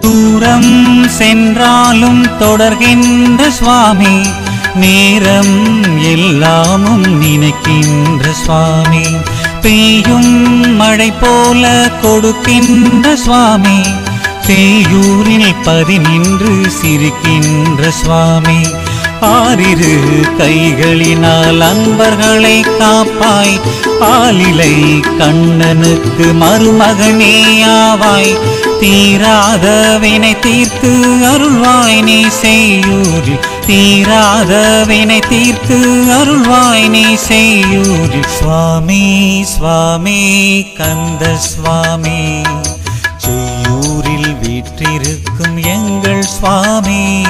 தூரம் சென்றாலும் தொடர்கின்ற சுவாமி நேரம் எல்லாமும் நினைக்கின்ற சுவாமி. பெய்யும் மழை போல கொடுக்கின்ற சுவாமி தேயூரில் பதினின்று சிரிக்கின்ற சுவாமி. ஆறிரு கைகளினால் அன்பர்களை காப்பாய். ஆலிலை கண்ணனுக்கு மருமகனேயாவாய் தீராத வினை தீர்த்து அருள்வாய் நீ செய்யூரில். தீராத வினை தீர்த்து அருள்வாய் நீ செய்யூரில். சுவாமி சுவாமி கந்த சுவாமி செய்யூரில் வீற்றிருக்கும் எங்கள் சுவாமி.